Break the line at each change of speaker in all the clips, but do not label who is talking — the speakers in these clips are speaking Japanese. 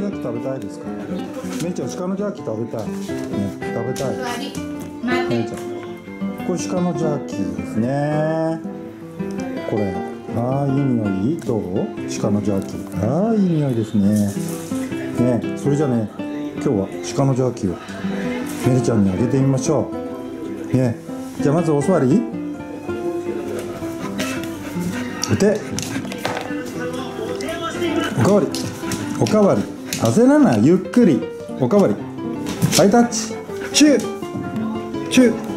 鹿のジャーキー食べたい。ね食べたい。座り。待姉ってちゃん。これ鹿のジャーキーですね。これああいい匂い。どう？鹿のジャーキ。ーああいい匂いですね。ねそれじゃあね今日は鹿のジャーキーをメリちゃんにあげてみましょう。ねじゃあまずお座り。でおかわり。おかわり焦らない。ゆっくり。おかわり。ハイタッチ。チュー。チュー。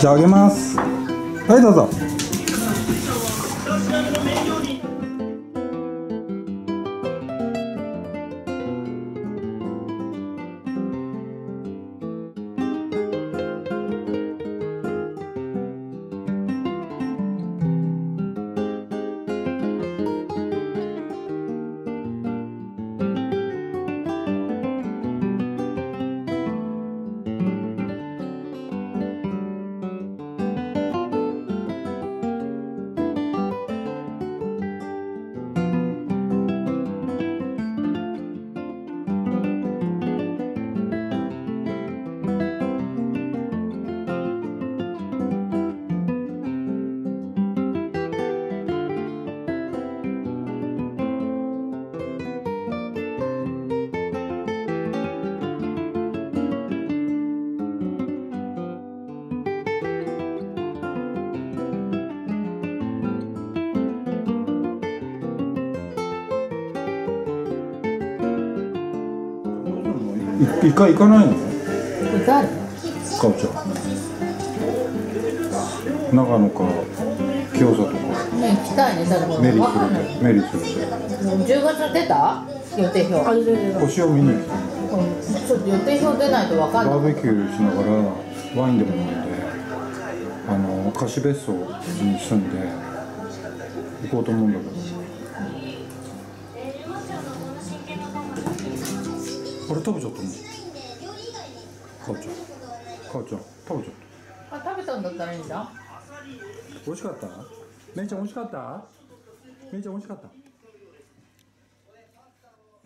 じゃああげます。はいどうぞ。い一回行かないの？
誰？か
おちゃん。長野か京都とか。
ね行きたいね誰もメリわかんない。ーす
るメリーする
もう10月出た？予定表。
星を見に行きたいう
ん。ちょっと予定表出ないとわかんない。バーベキ
ューしながらワインでも飲んであの貸別荘に住んで行こうと思うんだけどれ食べちゃった。のかちゃん。母ちゃん。食べちゃっ
た。あ食べた。んだった。らいいんだ
美味しかった。めいちゃん美味しかった。めいちゃん美味しかった。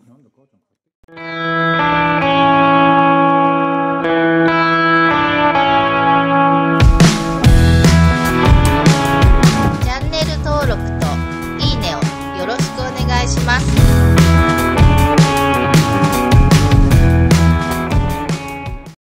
なんだ母ちゃん
チャンネル登録といいねをよろしくお願いします。